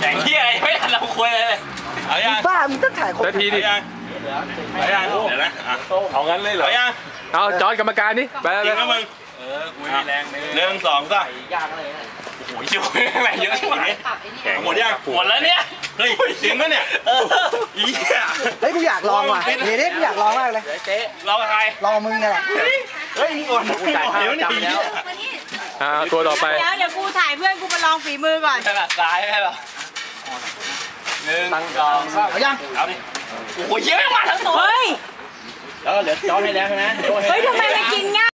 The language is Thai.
แข่งเฮียอะไรไม่ทันเราคุยเลยเอายังบ้ามึงต้องถ่ายคนนาทีเอาดิ ยังเอายังเดี๋ยวนะอะเอางั้นเลยเหรอเอายังเอาจอร์ดกรรมการนี่ไปจเลริยงนะมึงเออกูมีแรงหนึ่งสองสามโอ้ยเยอะอะไรเยอะชิบหายแข่งหมดยังหมดแล้วเนี่ยเฮ้ยจริงไหมเนี่ยอีเหี้ยเฮ้ยกูอยากลองว่ะเดี๋ยวนี้กูอยากลองมากเลยเราใครลองมึงนี่แหละเฮ้ยมึงก่อนกูจ่ายค่าจำแล้วอ่าตัวต่อไปเดี๋ยวเดี๋ยวกูถ่ายเพื่อนกูมาลองฝีมือก่อนขนาดซ้ายไหมล่ะ หนึ่งสองสามเอายังเอา